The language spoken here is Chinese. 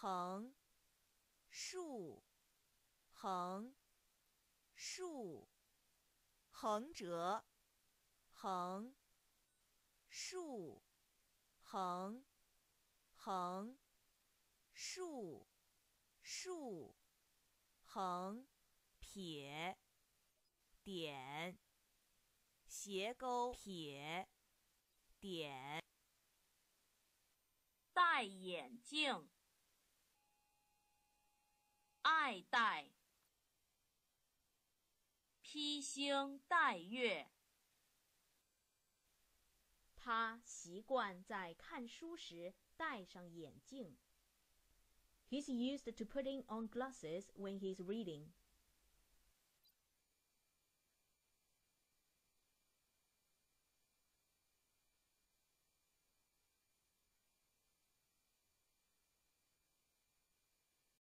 横，竖，横，竖，横折，横，竖，横，横，竖，竖，横，撇，点，斜勾撇，点。戴眼镜，爱戴，披星戴月。他习惯在看书时戴上眼镜。He's used to putting on glasses when he's reading.